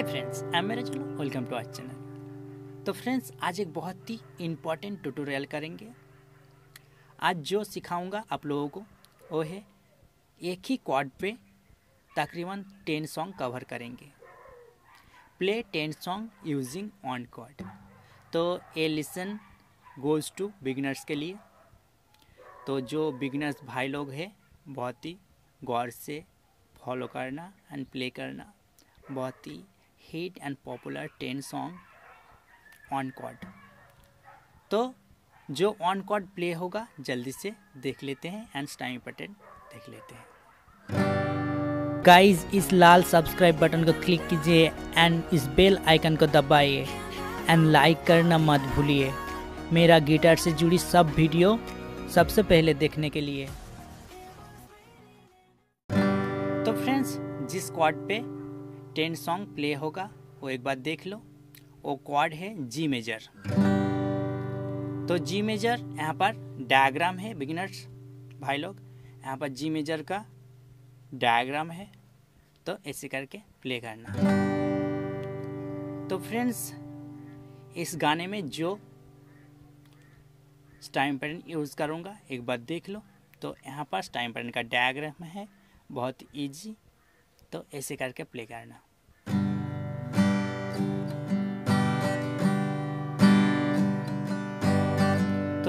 Hi friends आई मेरा चलो वेलकम टू आवर चैनल तो फ्रेंड्स आज एक बहुत ही इंपॉर्टेंट ट्यूटोरियल करेंगे। आज जो सिखाऊँगा आप लोगों को, वो है एक ही कॉर्ड पे तकरीबन टेन सॉन्ग कवर करेंगे। Play ten song using on chord तो a listen goes to beginners के लिए। तो जो बिगनर्स भाई लोग हैं, बहुत ही गौर से फॉलो करना एंड प्ले करना, बहुत ही hit and popular ten song on chord तो जो ऑन कॉर्ड प्ले होगा, जल्दी से देख लेते हैं एंड टाइम पटेंट देख लेते हैं। गाइस इस लाल सब्सक्राइब बटन को क्लिक कीजिए एंड इस बेल आइकन को दबाइए एंड लाइक करना मत भूलिए। मेरा गिटार से जुड़ी सब वीडियो सबसे पहले देखने के लिए। तो फ्रेंड्स जिस कॉर्ड पे टेन सॉन्ग प्ले होगा, वो एक बार देख लो। वो क्वाड है जी मेजर तो जी मेजर यहाँ पर डायग्राम है बिगिनर्स भाई लोग, यहाँ पर जी मेजर का डायग्राम है तो ऐसे करके प्ले करना। तो फ्रेंड्स इस गाने में जो टाइम पैटर्न यूज़ करूँगा, एक बार देख लो। तो यहाँ पर टाइम पैटर्न का डायग्राम है, बहुत इजी तो ऐसे करके प्ले करना।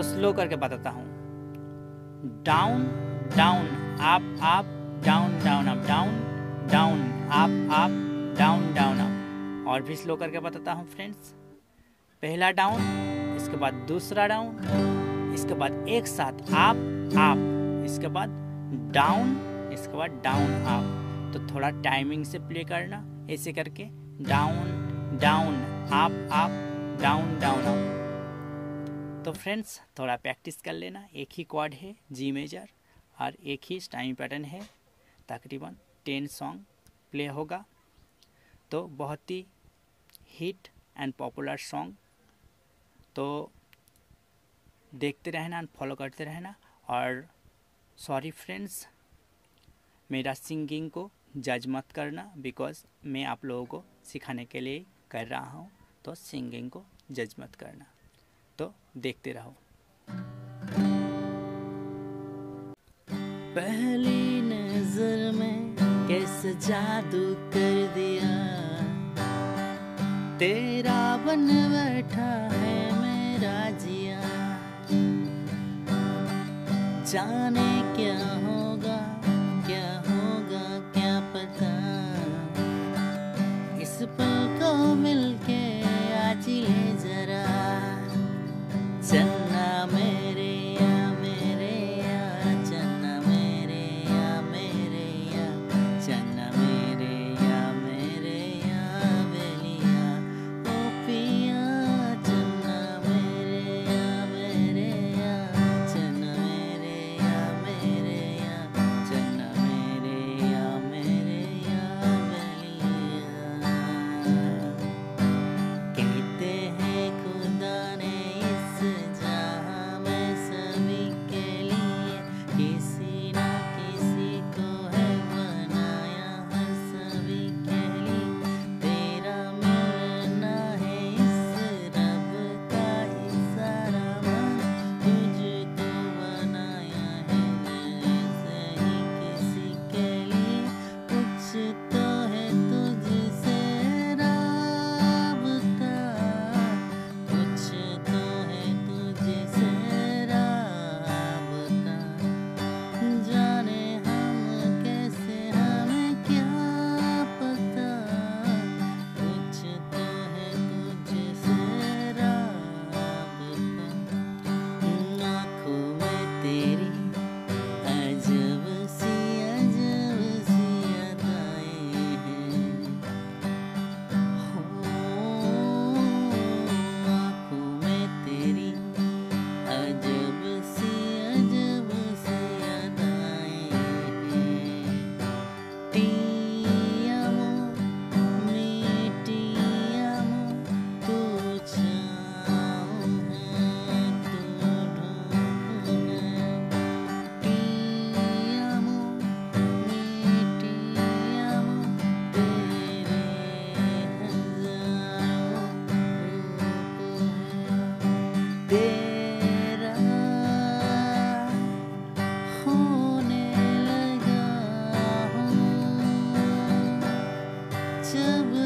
तो स्लो करके बताता हूँ। Down down up up down down up down down up up down down up और भी स्लो करके बताता हूँ फ्रेंड्स पहला डाउन इसके बाद दूसरा डाउन इसके बाद एक साथ अप अप इसके बाद डाउन इसके बाद डाउन अप तो थोड़ा टाइमिंग से प्ले करना, ऐसे करके down down up up down down up तो फ्रेंड्स थोड़ा प्रैक्टिस कर लेना। एक ही कॉर्ड है जी मेजर और एक ही टाइम पैटर्न है। तकरीबन टेन सॉन्ग प्ले होगा। तो बहुत ही हिट एंड पॉपुलर सॉन्ग तो देखते रहना एंड फॉलो करते रहना। और सॉरी फ्रेंड्स मेरा सिंगिंग को जज मत करना बिकॉज़ मैं आप लोगों को सिखाने के लिए कर रहा हूँ। तो सिंगिंग को जज मत करना। देखते रहो। पहली नज़र में कैसे जादू कर दिया? तेरा बन बैठा है मेरा जिया। जाने क्या should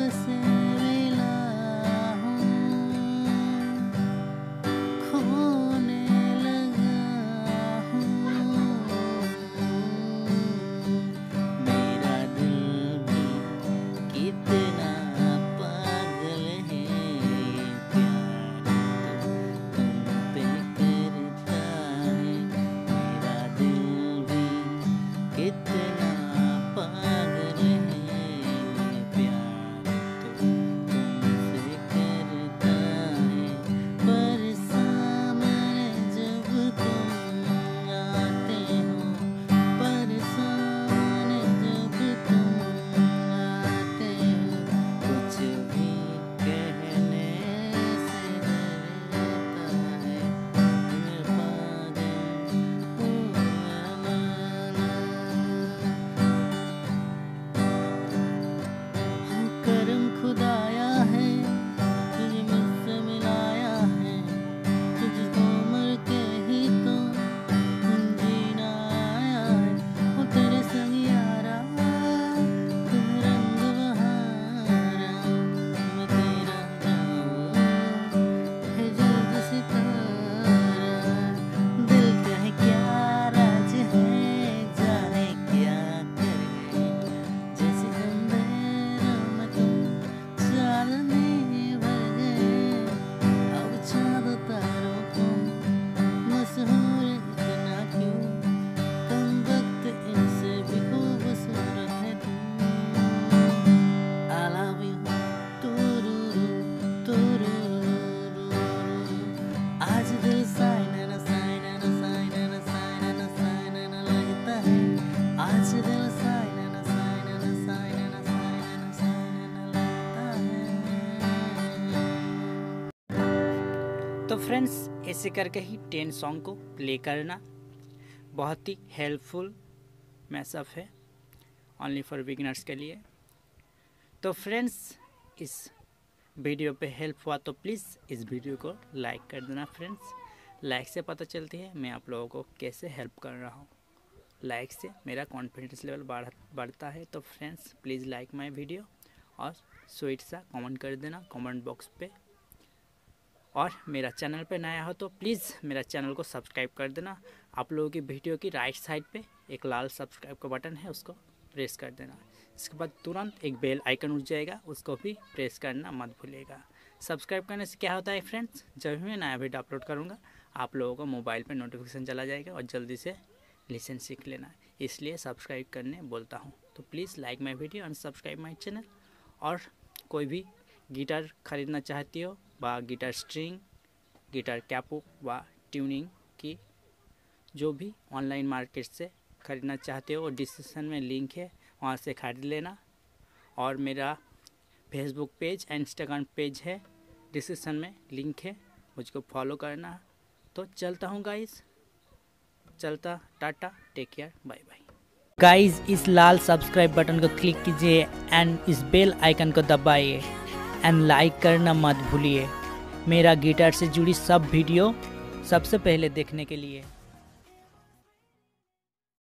फ्रेंड्स, ऐसे करके ही टेन सॉन्ग को प्ले करना बहुत ही हेल्पफुल मैसअप है ओनली फॉर बिगिनर्स के लिए। तो फ्रेंड्स, इस वीडियो पे हेल्प हुआ तो प्लीज़ इस वीडियो को लाइक कर देना फ्रेंड्स। लाइक से पता चलती है मैं आप लोगों को कैसे हेल्प कर रहा हूँ। लाइक से मेरा कॉन्फिडेंस लेवल बढ़, बढ़ता है तो friends, please like my video और स्वीट सा कमेंट कर देना कमेंट बॉक्स पे। और मेरा चैनल पे नया हो तो प्लीज़ मेरा चैनल को सब्सक्राइब कर देना। आप लोगों की वीडियो की राइट साइड पे एक लाल सब्सक्राइब का बटन है, उसको प्रेस कर देना। इसके बाद तुरंत एक बेल आइकन उठ जाएगा, उसको भी प्रेस करना मत भूलिएगा। सब्सक्राइब करने से क्या होता है फ्रेंड्स जब भी मैं नया वीडियो अपलोड करूँगा, आप लोगों को मोबाइल पर नोटिफिकेशन चला जाएगा और जल्दी से लिसन सीख लेना। इसलिए सब्सक्राइब करने बोलता हूँ। तो please like my video and subscribe my channel और कोई भी गिटार ख़रीदना चाहती हो व गिटार स्ट्रिंग, गिटार कैपो व ट्यूनिंग की जो भी ऑनलाइन मार्केट से ख़रीदना चाहते हो, डिस्क्रिप्शन में लिंक है, वहाँ से खरीद लेना। और मेरा Facebook page and Instagram page है, डिस्क्रिप्शन में लिंक है, मुझको फॉलो करना। तो चलता हूँ गाइस। चलता, tata, take care, bye bye. Guys, इस लाल सब्सक्राइब बटन को क्लिक कीजिए एंड इस बेल आइकन को दबाइए। एंड लाइक करना मत भूलिए। मेरा गिटार से जुड़ी सब वीडियो सबसे पहले देखने के लिए।